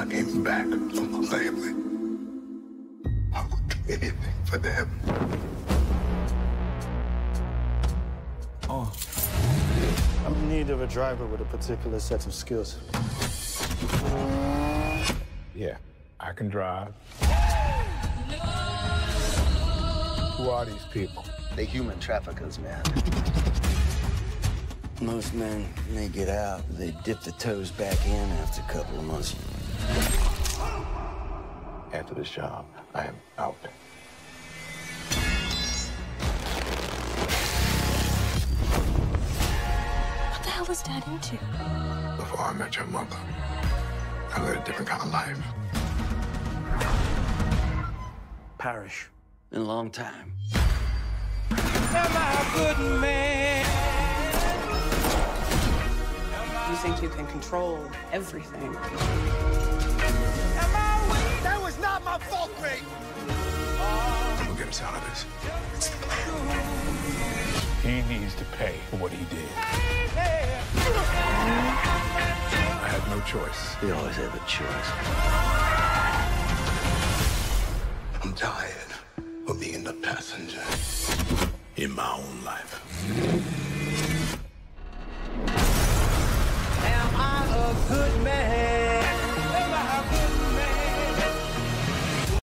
I came back for my family. I would do anything for them. Oh. I'm in need of a driver with a particular set of skills. Yeah, I can drive. Who are these people? They human traffickers, man. Most men, when they get out, they dip the toes back in after a couple of months. After this job, I am out. What the hell is Dad into? Before I met your mother, I led a different kind of life. Parish. In a long time. You think you can control everything. That was not my fault, Ray. We'll get us out of this. He needs to pay for what he did. I had no choice. You always have a choice. I'm tired of being the passenger in my own life.